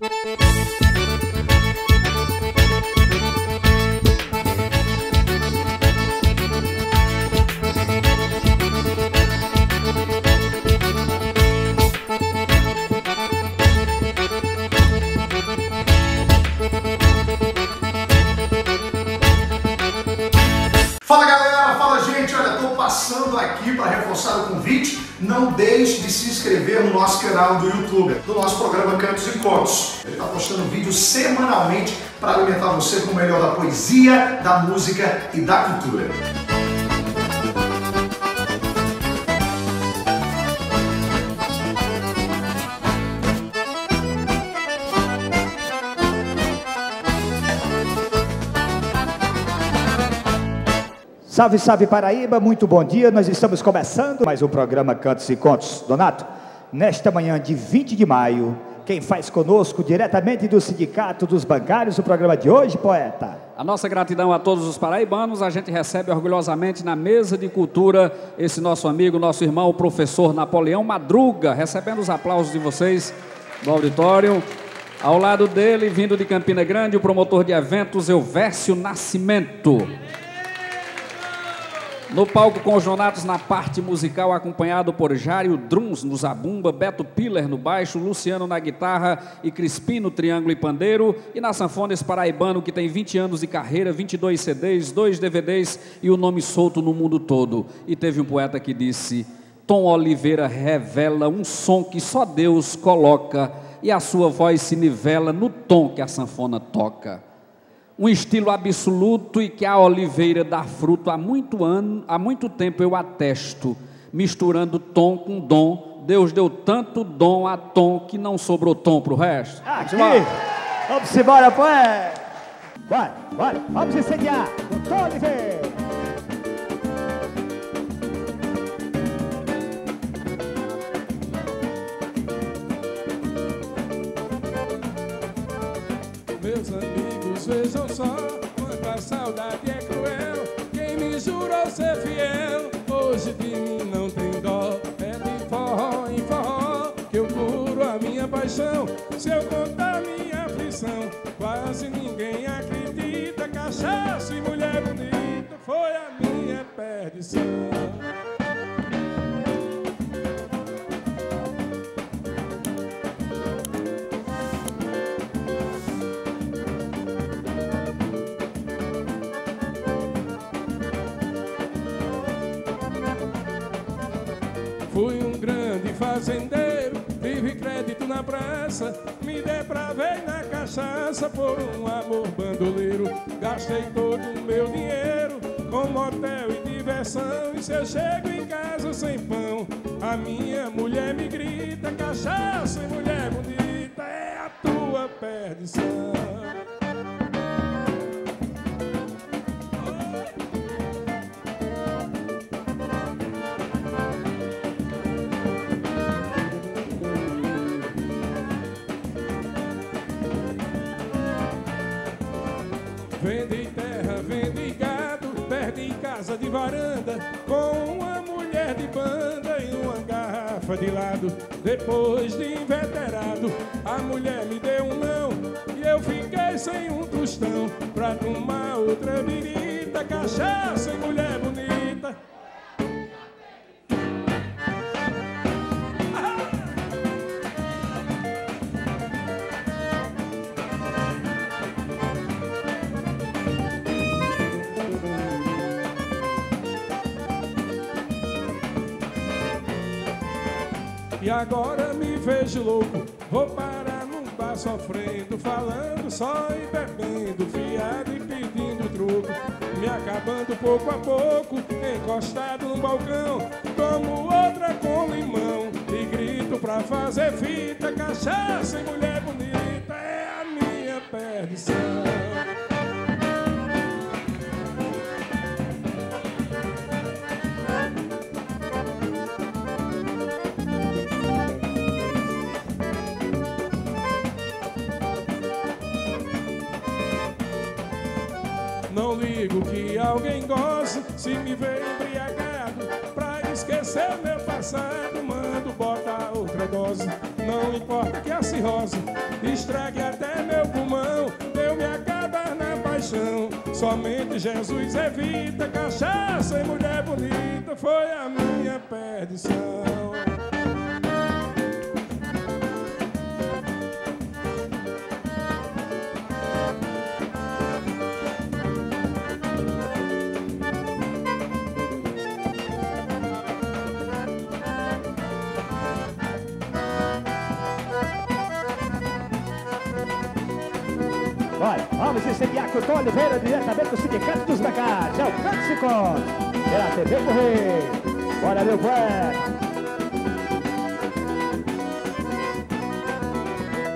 Fala deixe de se inscrever no nosso canal do YouTube, do nosso programa Cantos e Contos. Ele está postando vídeos semanalmente para alimentar você com o melhor da poesia, da música e da cultura. Salve, salve Paraíba, muito bom dia. Nós estamos começando mais um programa Cantos e Contos. Donato, nesta manhã de 20 de maio, quem faz conosco diretamente do Sindicato dos Bancários o programa de hoje, poeta? A nossa gratidão a todos os paraibanos, a gente recebe orgulhosamente na mesa de cultura esse nosso amigo, nosso irmão, o professor Napoleão Madruga, recebendo os aplausos de vocês do auditório. Ao lado dele, vindo de Campina Grande, o promotor de eventos Elvércio Nascimento. No palco com os Jonatos na parte musical, acompanhado por Jário Drums no zabumba, Beto Piller no baixo, Luciano na guitarra e Crispim no triângulo e pandeiro. E na sanfona esse paraibano que tem 20 anos de carreira, 22 CDs, 2 DVDs e o nome solto no mundo todo. E teve um poeta que disse: Tom Oliveira revela um som que só Deus coloca e a sua voz se nivela no tom que a sanfona toca um estilo absoluto e que a oliveira dá fruto há muito ano, há muito tempo eu atesto, misturando tom com dom. Deus deu tanto dom a tom que não sobrou tom para o resto. Aqui! Vamos embora, poeta! Bora, bora, vamos incendiar! Tom Oliveira! Meus amigos, vejam só quanta saudade é cruel. Quem me jurou ser fiel, hoje de mim não tem dó. É de forró em forró que eu curo a minha paixão. Se eu contar minha aflição, quase ninguém acredita. Cachaça e mulher bonita foi a minha perdição. Fazendeiro, tive crédito na praça, me depravei na cachaça por um amor bandoleiro. Gastei todo o meu dinheiro com motel e diversão. E se eu chego em casa sem pão, a minha mulher me grita: cachaça e mulher bonita é a tua perdição. Vende terra, vende gado, perde casa de varanda, com uma mulher de banda e uma garrafa de lado. Depois de inveterado, a mulher me deu um não e eu fiquei sem um tostão pra tomar outra birita, cachaça e mulher vejo louco, vou parar num bar sofrendo, falando só e bebendo, fiado e pedindo troco. Me acabando pouco a pouco, encostado no balcão, tomo outra com limão e grito pra fazer fita, cachaça e mulher bonita alguém goze se me vê embriagado. Pra esquecer meu passado, mando botar outra dose. Não importa que a cirrose estrague até meu pulmão. Eu me acabar na paixão. Somente Jesus evita cachaça e mulher bonita. Foi a minha perdição. Vamos incendiar com o Oliveira diretamente do Sindicato dos Bancários. É o Conta. Pela TV Correio. Bora, meu poeta.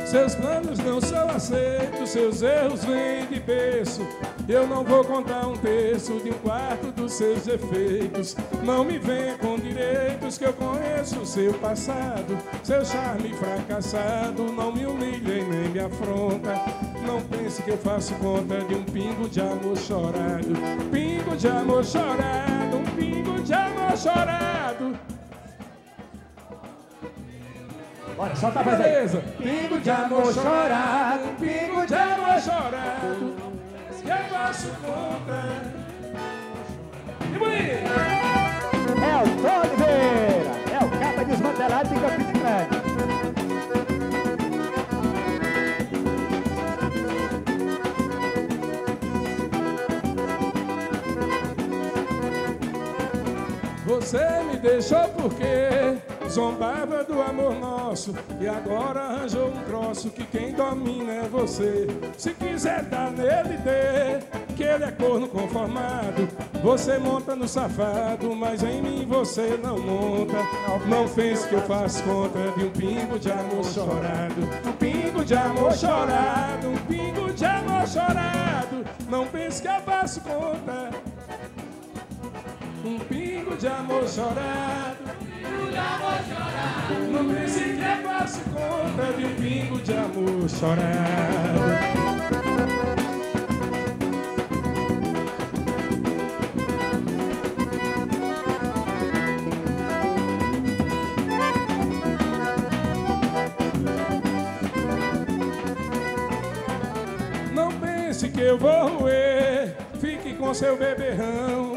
Seus planos não são aceitos, seus erros vêm de berço. Eu não vou contar um terço de um quarto dos seus defeitos. Não me venha com direitos que eu conheço o seu passado. Seu charme fracassado não me humilha e nem me afronta. Não pense que eu faço conta de um pingo de amor chorado. Pingo de amor chorado, um pingo de amor chorado. Bora, solta a voz aí. Beleza. Pingo de amor chorado, pingo de amor chorado. Que eu faço conta. E bonito. É o Oliveira. É o capa desmantelado de Campina Grande. Você me deixou porque zombava do amor nosso e agora arranjou um troço que quem domina é você. Se quiser dar nele dê, que ele é corno conformado. Você monta no safado, mas em mim você não monta. Não pense que eu faço conta de um pingo de amor chorado. Um pingo de amor chorado, um pingo de amor chorado. Não pense que eu faço conta. Um pingo de amor chorado. Não pense que eu faço conta de um pingo de amor chorado. Não pense que eu vou roer. Fique com seu beberrão.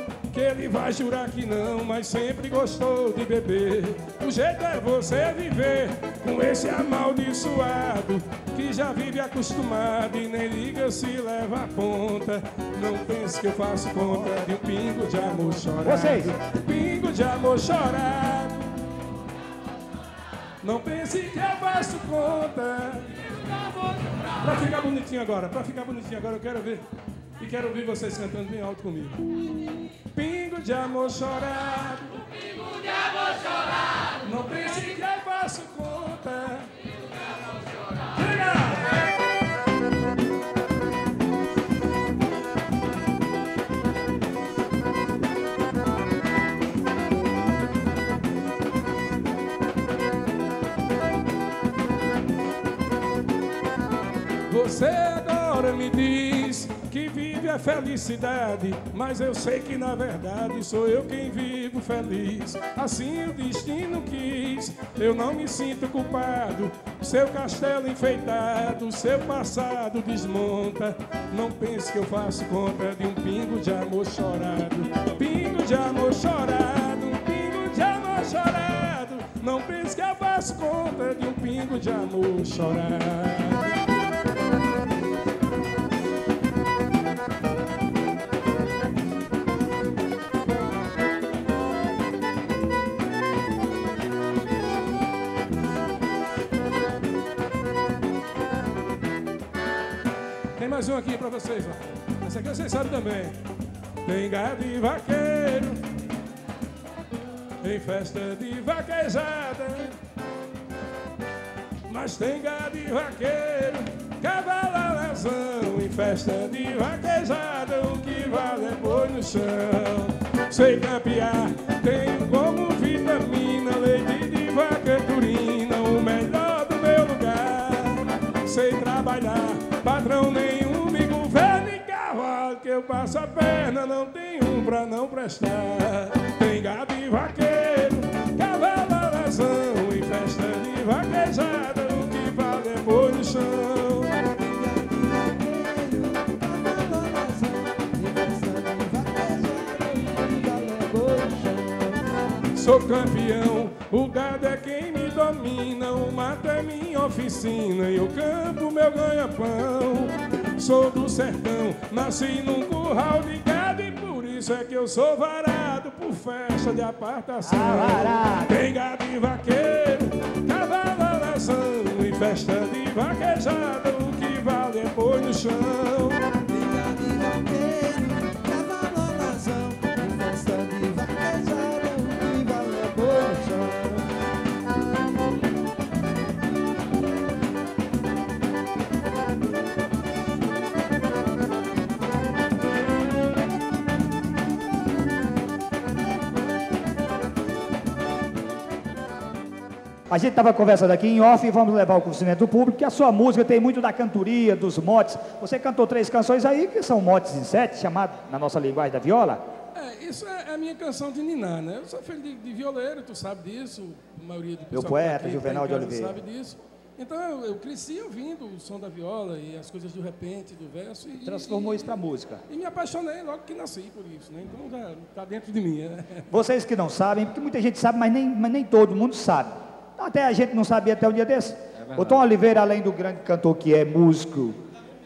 Ele vai jurar que não, mas sempre gostou de beber. O jeito é você viver com esse amaldiçoado que já vive acostumado e nem liga se leva a ponta. Não pense que eu faço conta de um pingo de amor chorado. Vocês. Pingo de amor chorado. Não pense que eu faço conta. Pra ficar bonitinho agora, pra ficar bonitinho agora, eu quero ver. E quero ouvir vocês cantando bem alto comigo. Pingo de amor chorado. Pingo de amor chorado. Não que eu faço conta. Chega! Você agora me diz que vive a felicidade, mas eu sei que na verdade sou eu quem vivo feliz. Assim o destino quis, eu não me sinto culpado. Seu castelo enfeitado, seu passado desmonta. Não pense que eu faço conta de um pingo de amor chorado. Pingo de amor chorado, um pingo de amor chorado. Não pense que eu faço conta de um pingo de amor chorado. Mais um aqui pra vocês, ó. Essa aqui vocês sabem também. Tem gado e vaqueiro em festa de vaquejada. Mas tem gado e vaqueiro, cavalo alazão em festa de vaquejada. O que vale é boi no chão. Sei campear, tenho como vitamina leite de vaca que passo a perna, não tem um pra não prestar. Tem gado e vaqueiro, cavalo alazão em festa de vaquejada. põe no chão. Sou campeão, o gado é quem me domina, o mato é minha oficina e o campo meu ganha-pão. Sou do sertão, nasci num curral de gado e por isso é que eu sou varado por festa de apartação. Ah, Tem gado e vaqueiro, cavalo nação e festa de vaquejada, o que vale é pôr no chão. A gente estava conversando aqui em off e vamos levar ao conhecimento do público que a sua música tem muito da cantoria, dos motes. Você cantou três canções aí que são motes em sete, chamado na nossa linguagem da viola. É, isso é a minha canção de Niná, né? Eu sou filho de, de violeiro, tu sabe disso, a maioria do poeta, que tá aqui Juvenal de Oliveira. sabe disso. Então eu, eu cresci ouvindo o som da viola e as coisas do repente, do verso. E, Transformou e, isso para música. E me apaixonei logo que nasci por isso, né? Então está dentro de mim, né? Vocês que não sabem, porque muita gente sabe, mas nem, mas nem todo mundo sabe. Até a gente não sabia até o dia desse. o Tom Oliveira, além do grande cantor que é músico,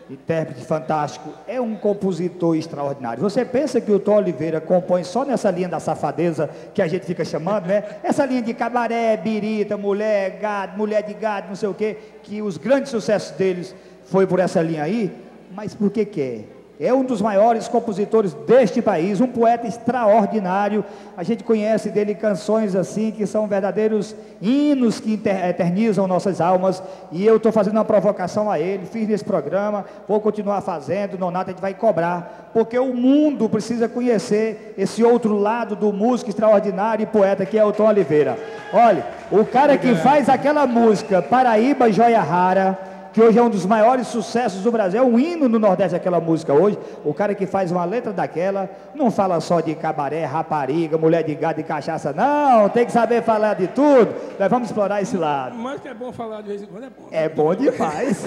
intérprete fantástico, é um compositor extraordinário. Você pensa que o Tom Oliveira compõe só nessa linha da safadeza que a gente fica chamando, né? Essa linha de cabaré, birita, mulher, gado, mulher de gado, não sei o quê, que os grandes sucessos deles foi por essa linha aí, mas por que que é? É um dos maiores compositores deste país, um poeta extraordinário. A gente conhece dele canções assim que são verdadeiros hinos que eternizam nossas almas. E eu estou fazendo uma provocação a ele, fiz nesse programa, vou continuar fazendo. Nonato, a gente vai cobrar, porque o mundo precisa conhecer esse outro lado do músico extraordinário e poeta que é o Tom Oliveira. Olha, o cara que faz aquela música Paraíba Joia Rara que hoje é um dos maiores sucessos do Brasil, é um hino no Nordeste aquela música hoje. O cara que faz uma letra daquela não fala só de cabaré, rapariga, mulher de gado e cachaça, não, tem que saber falar de tudo. Nós vamos explorar esse lado. Mas que é bom falar de vez em quando, é bom. É bom demais.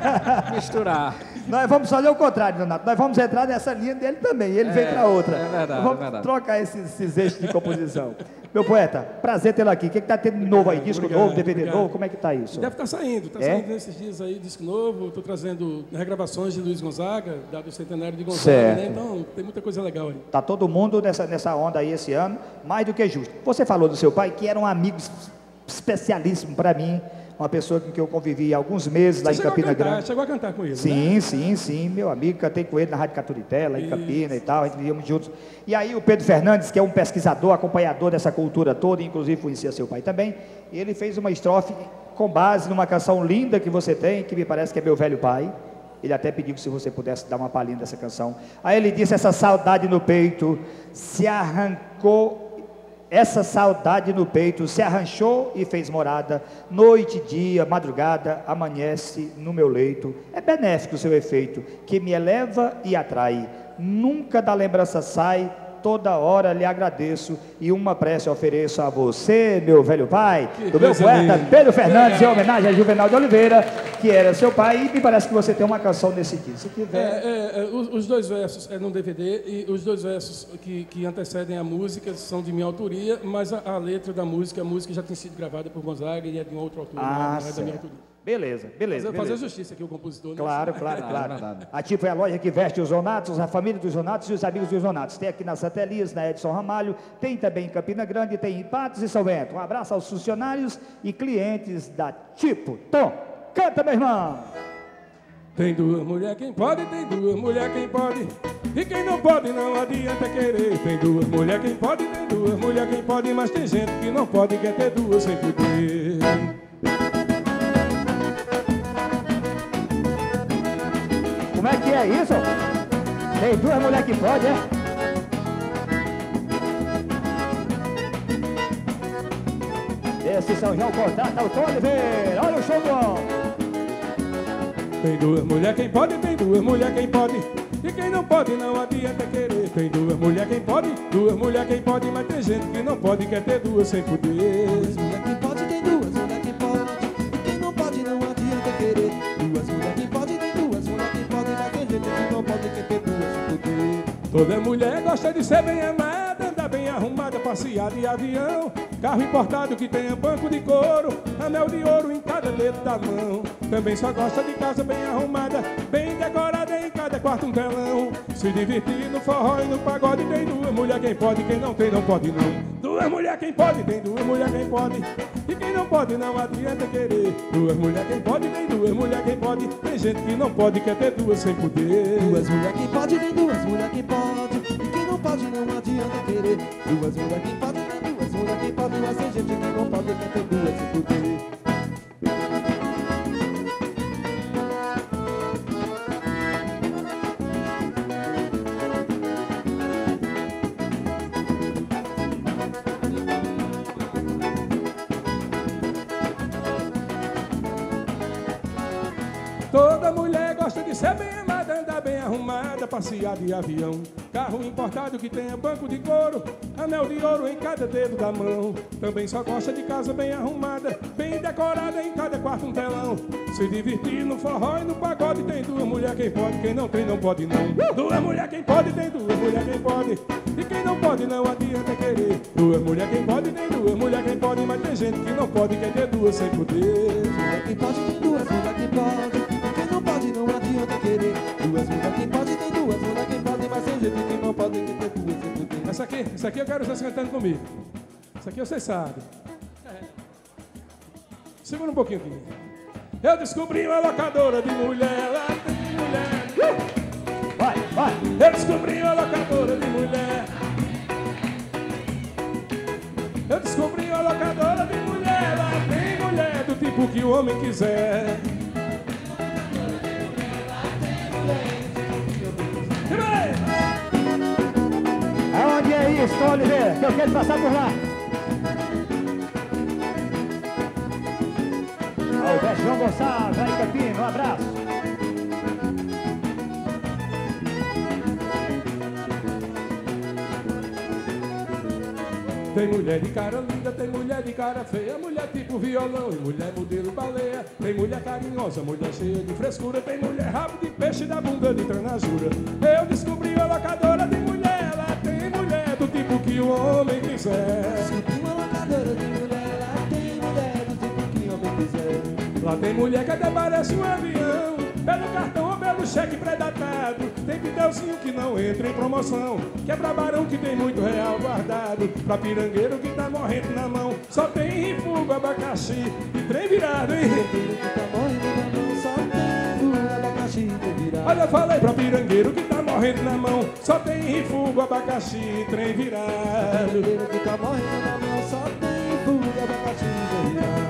Misturar. Nós vamos fazer o contrário, Donato. Nós vamos entrar nessa linha dele também. Ele vem para outra. é verdade, vamos é verdade. trocar esses, esses eixos de composição. Meu poeta, prazer tê-lo aqui. O que está tendo de novo aí? Disco Obrigado, novo, DVD obrigado. novo? Como é que está isso? Deve estar saindo, está É? saindo nesses dias aí, disco novo. Estou trazendo regravações de Luiz Gonzaga, dado o centenário de Gonzaga, né? Então tem muita coisa legal aí. Tá todo mundo nessa, nessa onda aí esse ano, mais do que justo. Você falou do seu pai, que era um amigo es- especialíssimo para mim, uma pessoa com quem eu convivi há alguns meses lá Você em chegou a Campina cantar, Grande. chegou a cantar com ele, né? Sim, sim, sim, meu amigo, cantei com ele na Rádio Caturitela, em Campina e tal, a gente vivíamos juntos. E aí o Pedro Fernandes, que é um pesquisador, acompanhador dessa cultura toda, inclusive conhecia seu pai também, e ele fez uma estrofe com base numa canção linda que você tem, que me parece que é Meu Velho Pai. Ele até pediu que se você pudesse dar uma palhinha dessa canção. Aí ele disse, essa saudade no peito se arrancou essa saudade no peito se arranchou e fez morada, noite, dia, madrugada, amanhece no meu leito. É benéfico o seu efeito, que me eleva e atrai. Nunca da lembrança sai, toda hora lhe agradeço e uma prece ofereço a você, meu velho pai, do meu poeta linda. Pedro Fernandes, em homenagem a Juvenal de Oliveira, que era seu pai, e me parece que você tem uma canção nesse disco. Se tiver. É, é, é, os, os dois versos é no DVD e os dois versos que, que antecedem a música são de minha autoria, mas a, a letra da música, a música já tem sido gravada por Gonzaga e é de um outro autor, Ah, não é da minha autoria. Beleza, beleza. Fazer, fazer beleza. justiça aqui, o compositor. né? Claro, claro, claro. verdade. A Tipo é a loja que veste os Zonatos, a família dos Zonatos e os amigos dos Zonatos. Tem aqui na Santa Elias, na Edson Ramalho, tem também em Campina Grande, tem em Patos e São Bento. Um abraço aos funcionários e clientes da Tipo. Tom, canta, meu irmão! Tem duas mulher quem pode, tem duas mulher quem pode. E quem não pode não adianta querer. Tem duas mulher quem pode, tem duas mulher quem pode. Mas tem gente que não pode, quer ter duas sem poder. É que é isso? Tem duas mulheres que pode, é? Esse São João contrata o Tom Oliveira. Olha o show bom! Tem duas mulher quem pode, tem duas mulher quem pode. E quem não pode não adianta querer. Tem duas mulher quem pode, duas mulher quem pode. Mas tem gente que não pode, quer ter duas sem poder. Duas, mulher quem pode. Toda mulher gosta de ser bem amada, passear de avião. Carro importado que tenha banco de couro, anel de ouro em cada dedo da mão. Também só gosta de casa bem arrumada, bem decorada em cada quarto um telão. Se divertir no forró e no pagode tem duas mulher quem pode, quem não tem não pode não. Duas mulher quem pode, tem duas mulher quem pode. E quem não pode não adianta querer. Duas mulher quem pode, tem duas mulher quem pode. Tem gente que não pode, quer ter duas sem poder. Duas mulher quem pode, tem duas mulher quem pode. Querer. Duas mulher quem pode, tem duas mulher quem pode. Mas tem gente que não pode, quer ter duas sem poder. Toda mulher gosta de ser bem amada, andar bem arrumada, passear de avião. Carro importado que tenha banco de couro, anel de ouro em cada dedo da mão. Também só gosta de casa bem arrumada, bem decorada em cada quarto um telão. Se divertir no forró e no pagode tem duas mulher quem pode, quem não tem não pode não. Duas mulher quem pode, tem duas mulher quem pode. E quem não pode não adianta querer. Duas mulher quem pode, tem duas mulher quem pode, mas tem gente que não pode, quer ter duas sem poder. Mulher quem pode, tem duas mulher quem pode. Quem não pode não adianta querer. Duas mulher aqui, essa aqui eu quero vocês cantando comigo. Essa aqui vocês sabem. Segura um pouquinho aqui. Eu descobri uma locadora de mulher, tem mulher. Vai, vai. Eu descobri uma locadora de mulher. Eu descobri uma locadora de mulher, lá tem mulher do tipo que o homem quiser. Tom Oliveira? Que eu quero passar por lá. Alberto João Gonçalves, aí Campina, um abraço. Tem mulher de cara linda, tem mulher de cara feia, mulher tipo violão e mulher modelo baleia. Tem mulher carinhosa, mulher cheia de frescura, tem mulher rabo de peixe da bunda de tranasura. Eu descobri a locadora de mulher, que o homem quiser. Descobri uma locadora de mulher. Lá tem mulher do tipo que homem quiser. Lá tem mulher que até parece um avião, pelo cartão ou pelo cheque pré-datado. Tem pneuzinho que não entra em promoção, quebra barão que tem muito real guardado. Pra pirangueiro que tá morrendo na mão, só tem rifugo, abacaxi e trem virado, hein? Que tá morrendo na mão Olha, eu falei pra pirangueiro que tá morrendo na mão, só tem rifugo, abacaxi e trem virado. Aquele que tá morrendo na mão só tem fuga abacaxi pra virar.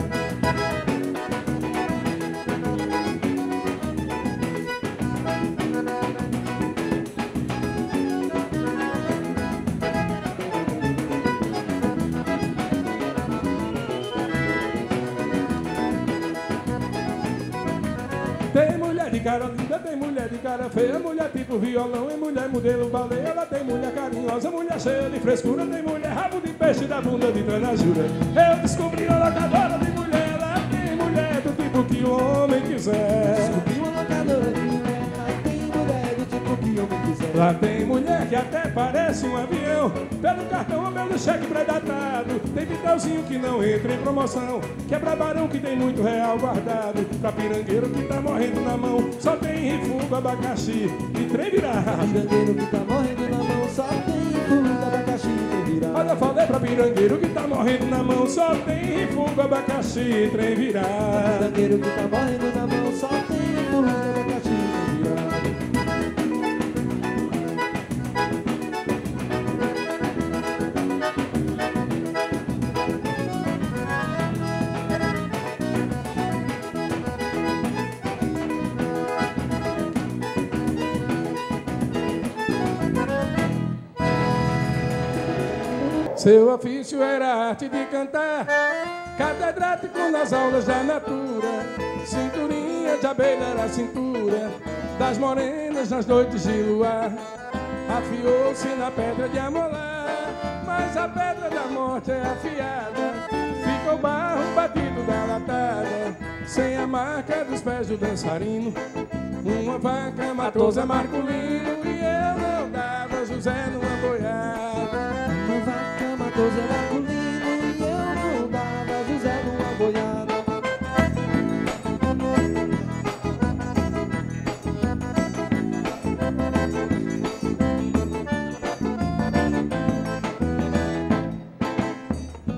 Tem mulher de cara linda, tem mulher de cara feia, mulher tipo violão e mulher modelo baleia. Ela tem mulher carinhosa, mulher cheia de frescura, tem mulher rabo de peixe da bunda de tranasura. Eu descobri a locadora de mulher, ela tem mulher do tipo que o homem quiser. Descobri uma locadora de mulher. Lá tem mulher do tipo que homem quiser. Lá tem mulher que até parece um avião, pelo cartão ou pelo cheque pré-datado. Tem pneuzinho que não entra em promoção, quebra barão que tem muito real guardado. Pra pirangueiro que tá morrendo na mão, só tem rifugo, abacaxi e trem virado. Pirangueiro que tá morrendo na mão só tem fuga abacaxi pra virar. Olha, eu falei pra pirangueiro que tá morrendo na mão, só tem rifugo, abacaxi e trem virado. Pirangueiro que tá morrendo na Seu ofício era a arte de cantar, catedrático nas aulas da natura. Cinturinha de abelha era a cintura, das morenas nas noites de luar. Afiou-se na pedra de amolar, mas a pedra da morte é afiada. Ficou barro batido da latada, sem a marca dos pés do dançarino. Uma vaca matou Zé Marcolino e eu não dava Matheus era colina e eu não dava José numa boiada.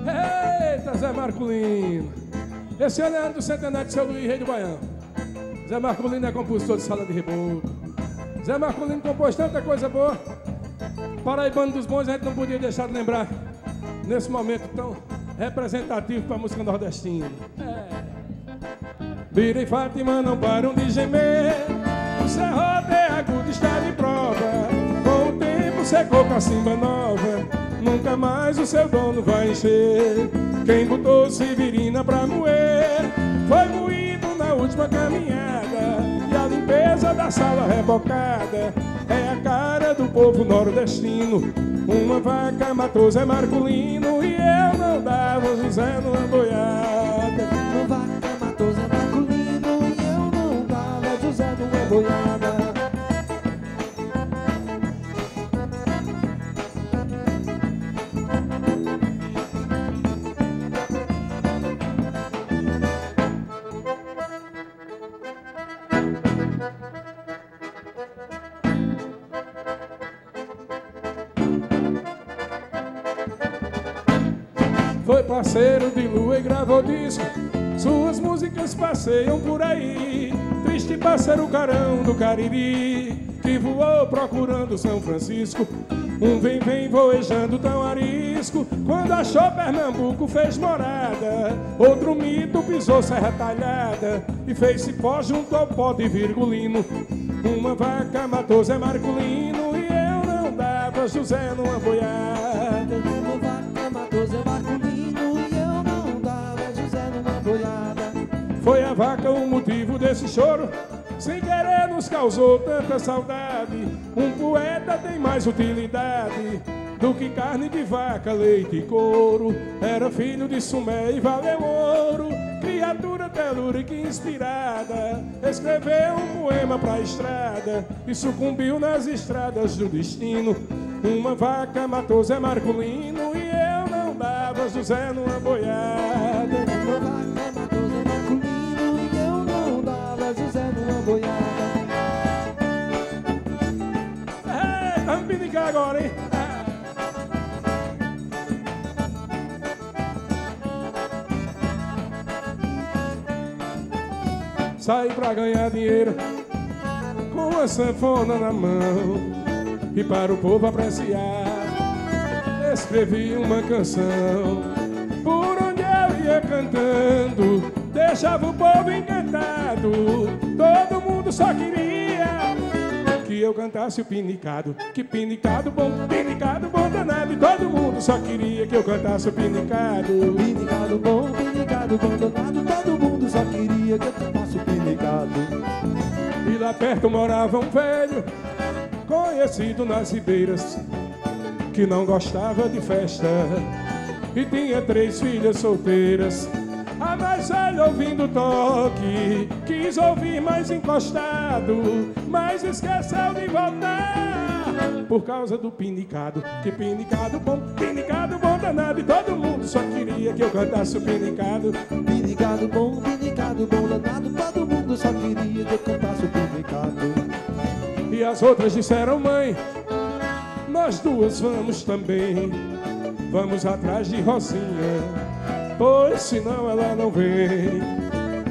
Eita, Zé Marculino! Esse ano é ano do centenário de seu Luiz Rei do Baiano. Zé Marculino é compositor de sala de reboco. Zé Marculino compôs tanta coisa boa. Paraibano dos bons, a gente não podia deixar de lembrar nesse momento tão representativo para a música nordestina. É. E Fátima não param de gemer. O serrote é agudo está de prova. Com o tempo secou cacimba nova. Nunca mais o seu dono vai encher. Quem botou Severina pra moer foi moído na última caminhada. E a limpeza da sala rebocada é a cara do povo nordestino. Uma vaca matou Zé Marculino e eu não dava José numa boiada. Uma vaca matou Zé Marculino e eu não dava José numa boiada. Parceiro de lua e gravou disco. Suas músicas passeiam por aí. Triste parceiro carão do Cariri, que voou procurando São Francisco. Um vem, vem voejando tão arisco. Quando achou Pernambuco, fez morada. Outro mito pisou Serra Talhada e fez cipó junto ao pó de Virgulino. Uma vaca matou Zé Marculino e eu não dava José numa boiada. Vaca o motivo desse choro. Sem querer nos causou tanta saudade. Um poeta tem mais utilidade do que carne de vaca, leite e couro. Era filho de Sumé e valeu ouro. Criatura telúrica inspirada. Escreveu um poema pra estrada e sucumbiu nas estradas do destino. Uma vaca matou Zé Marculino e eu não dava José numa boiada. Pinicar agora, hein? Saí pra ganhar dinheiro com a sanfona na mão. E para o povo apreciar escrevi uma canção. Por onde eu ia cantando deixava o povo encantado. Todo mundo só queria que eu cantasse o pinicado. Que pinicado bom pinicado bom danado. E todo mundo só queria que eu cantasse o pinicado. Pinicado bom, pinicado bom danado, todo mundo só queria que eu cantasse o pinicado. E lá perto morava um velho, conhecido nas ribeiras, que não gostava de festa. E tinha três filhas solteiras. A velha ouvindo toque, quis ouvir mais encostado, mas esqueceu de voltar. Por causa do pinicado, que pinicado bom, pinicado bom danado, e todo mundo só queria que eu cantasse o pinicado. Pinicado bom, pinicado bom danado, todo mundo só queria que eu cantasse o pinicado. E as outras disseram, mãe, nós duas vamos também. Vamos atrás de Rosinha, pois senão ela não vem.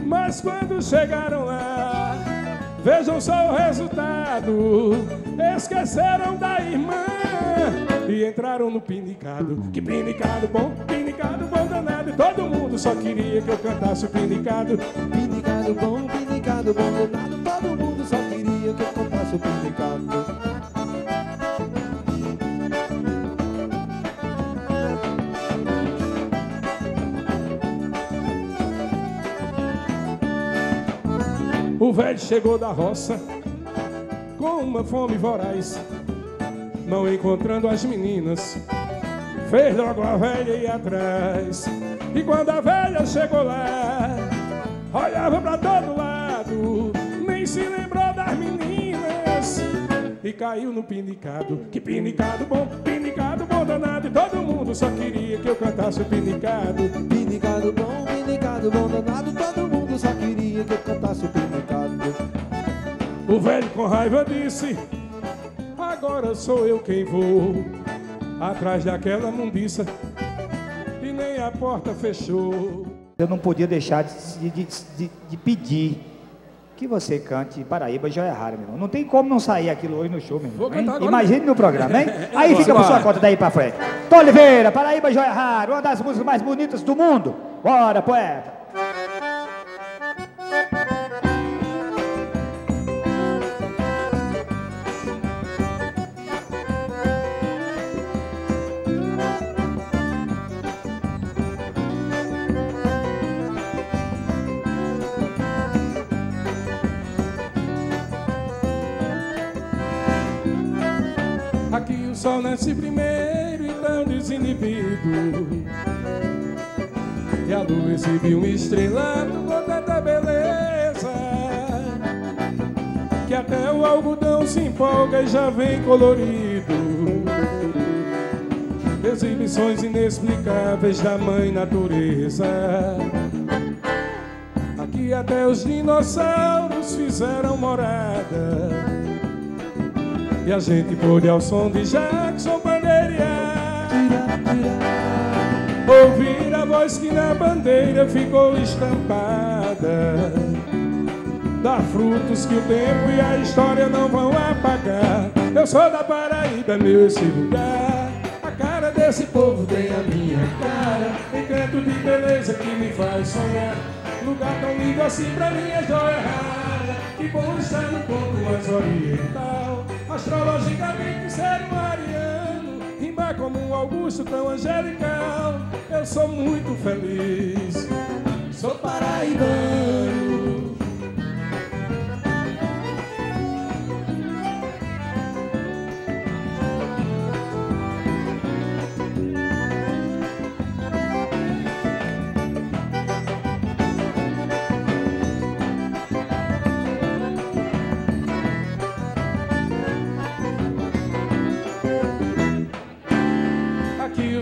Mas quando chegaram lá, vejam só o resultado. Esqueceram da irmã e entraram no pinicado. Que pinicado bom, pinicado bom danado. Todo mundo só queria que eu cantasse o pinicado. Pinicado bom, pinicado bom danado, todo mundo só queria O velho chegou da roça com uma fome voraz, não encontrando as meninas, fez logo a velha ir atrás. E quando a velha chegou lá, olhava pra todo lado, nem se lembrou das meninas e caiu no pinicado. Que pinicado bom, pinicado bom danado, e todo mundo só queria que eu cantasse o pinicado. Pinicado bom, pinicado bom danado, todo mundo só queria que eu cantasse o pinicado. O velho com raiva disse: Agora sou eu quem vou atrás daquela mundiça. E nem minha porta fechou. Eu não podia deixar de, de, de, de pedir que você cante Paraíba Joia Rara, meu irmão. Não tem como não sair aquilo hoje no show, meu irmão. Imagine no programa, hein? Aí fica por sua conta daí pra frente. Tom Oliveira, Paraíba Joia Rara, uma das músicas mais bonitas do mundo. Bora, poeta. Nasce primeiro, então desinibido. E a lua exibe um estrelado com tanta beleza Que até o algodão se empolga e já vem colorido Exibições inexplicáveis da mãe natureza Aqui até os dinossauros fizeram morada e a gente pôde ao som de Jackson bandeirar Ouvir a voz que na bandeira ficou estampada. Dá frutos que o tempo e a história não vão apagar. Eu sou da Paraíba, meu esse lugar. A cara desse povo tem a minha cara. Encanto de beleza que me faz sonhar. Lugar tão lindo assim pra mim é joia rara. Que bom estar no ponto mais oriental Astrologicamente ser um ariano Rimar como um Augusto tão angelical. Eu sou muito feliz. Sou paraibano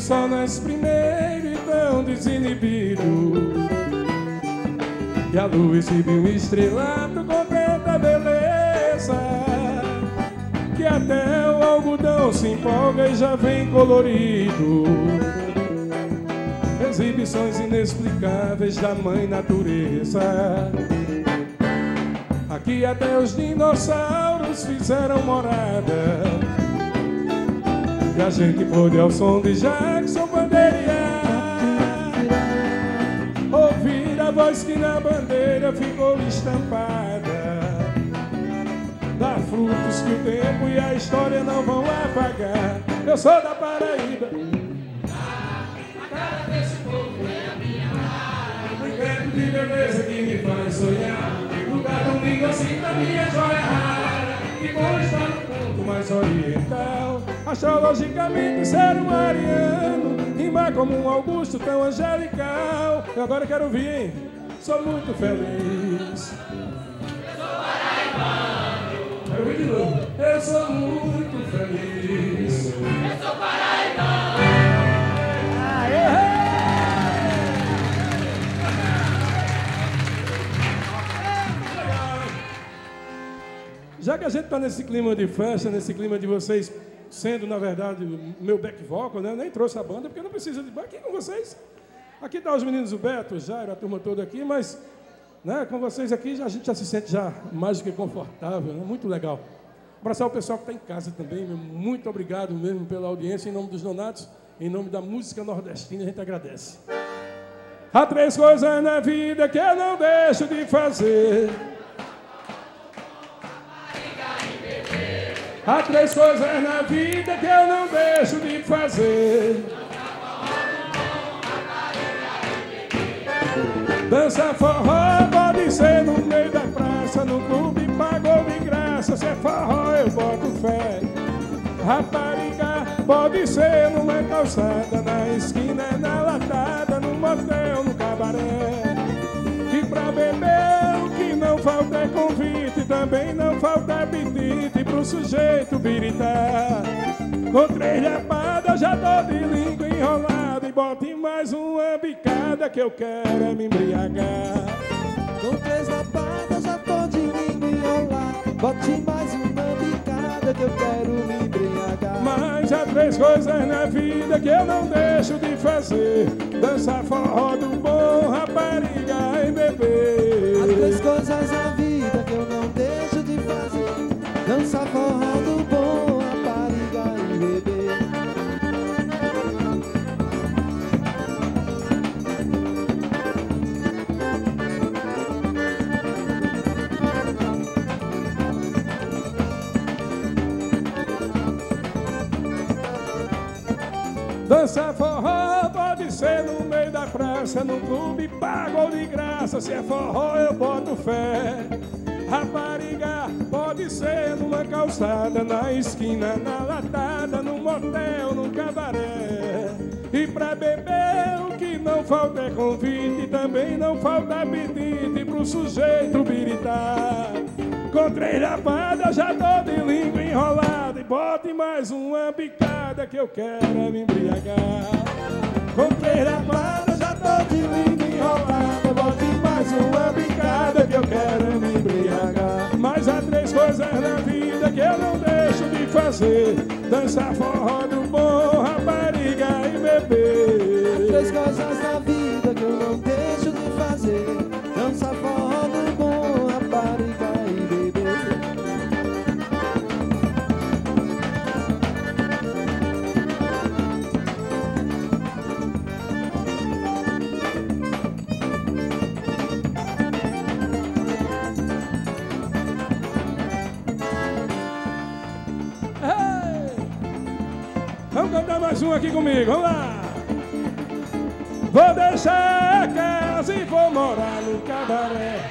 Sol nasce primeiro e tão desinibido. E a lua exibe um estrelado com tanta beleza Que até o algodão se empolga e já vem colorido. Exibições inexplicáveis da mãe natureza. Aqui até os dinossauros fizeram morada e a gente pôde ao som de Jackson bandeirar Ouvir a voz que na bandeira ficou estampada. Dá frutos que o tempo e a história não vão apagar. Eu sou da Paraíba. Um encanto de beleza que me faz sonhar. Lugar tão lindo assim pra mim é joia rara. Que bom estar no ponto mais oriental Astrologicamente ser um ariano Rimar como um Augusto tão angelical. Eu agora quero hein? Sou muito feliz. Eu sou paraibano Quero ouvir de novo. Eu sou muito feliz. Já que a gente está nesse clima de festa, nesse clima de vocês sendo, na verdade, meu back vocal, né? Nem trouxe a banda, porque não precisa de aqui com vocês. Aqui tá os meninos, o Beto, o Jairo, a turma toda aqui, mas né, com vocês aqui a gente já se sente já mais do que confortável, né? muito legal. Abraçar o pessoal que está em casa também, muito obrigado mesmo pela audiência, em nome dos donatos, em nome da música nordestina, a gente agradece. Há três coisas na vida que eu não deixo de fazer. Há três coisas na vida que eu não deixo de fazer. Dança forró pode ser no meio da praça, no clube pagou de graça. Se é forró eu boto fé. Rapariga pode ser numa calçada, na esquina, na latada, no motel, no cabaré. E pra beber o que não falta é convite, também falta apetite pro sujeito biritar. Com três lapadas já tô de língua enrolada e bote mais uma bicada que eu quero é me embriagar. Com três lapadas já tô de língua enrolar Bote mais uma bicada que eu quero me embriagar Mas há três coisas na vida que eu não deixo de fazer: dançar forró do bom, rapariga e beber. Há três coisas na vida que eu não deixo de fazer: dançar forró pode ser no meio da praça, no clube pago ou de graça. Se é forró, eu boto fé. Rapariga pode ser numa calçada, na esquina, na latada, num motel, num cabaré. E pra beber o que não falta é convite, também não falta apetite pro sujeito biritar. Com três lapadas já tô de língua enrolada E bote mais uma picada que eu quero me embriagar três lapadas já tô de língua enrolada Bote mais uma picada que eu quero me embriagar. Mas há três coisas na vida que eu não deixo de fazer. Dançar forró do bom, rapariga e beber. Três coisas na vida que eu não deixo mais um aqui comigo, vamos lá! Vou deixar a casa e vou morar no cabaré.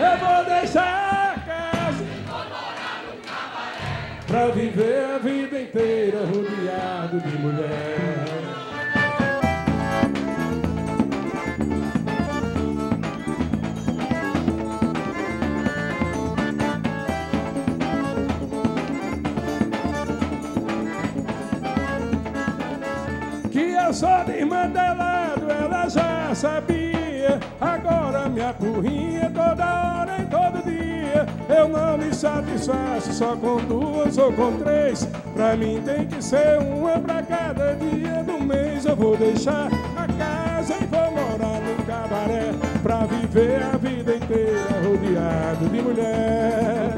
Eu vou deixar a casa e vou morar no cabaré. Pra viver a vida inteira rodeado de mulher. Sabia. Agora me apurrinha toda hora e todo dia. Eu não me satisfaço só com duas ou com três. Pra mim tem que ser uma pra cada dia do mês. Eu vou deixar a casa e vou morar no cabaré. Pra viver a vida inteira rodeado de mulher.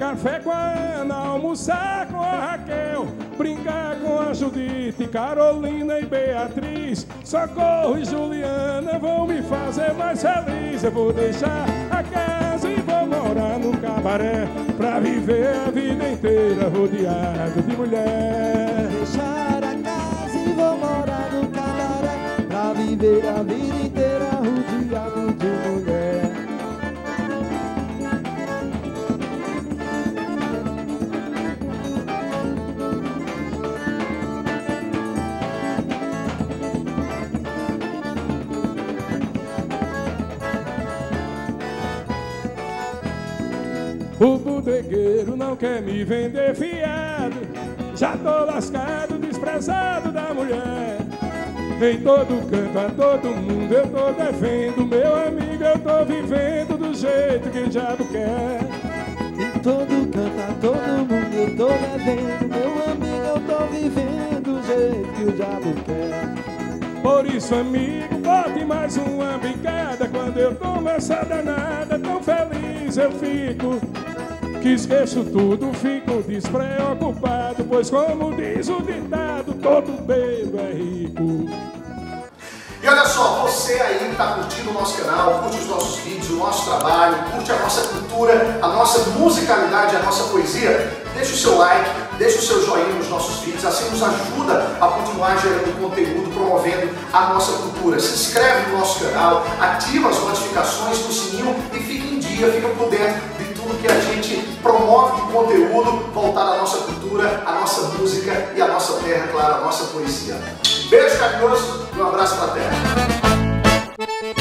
Café com a Ana, almoçar com a Raquel, brincar com a Judite, Carolina e Beatriz, Socorro e Juliana vão me fazer mais feliz. Eu vou deixar a casa e vou morar no cabaré, pra viver a vida inteira rodeado de mulher. Deixar a casa e vou morar no cabaré Pra viver a vida inteira bodegueiro não quer me vender fiado. Já tô lascado, desprezado da mulher. Em todo canto, a todo mundo eu tô devendo. Meu amigo, eu tô vivendo do jeito que o diabo quer. Em todo canto, a todo mundo eu tô devendo Meu amigo, eu tô vivendo do jeito que o diabo quer Por isso, amigo, bote mais uma bicada. Quando eu tomo essa danada, tão feliz eu fico. Que esqueço tudo, fico despreocupado. Pois, como diz o ditado, todo bebo é rico. E olha só, você aí que está curtindo o nosso canal, curte os nossos vídeos, o nosso trabalho, curte a nossa cultura, a nossa musicalidade, a nossa poesia, deixa o seu like, deixa o seu joinha nos nossos vídeos, assim nos ajuda a continuar gerando conteúdo, promovendo a nossa cultura. Se inscreve no nosso canal, ativa as notificações do sininho e fica em dia, fica por dentro que a gente promove conteúdo voltado à nossa cultura, à nossa música e à nossa terra, claro, à nossa poesia. Beijo carinhoso e um abraço para a terra.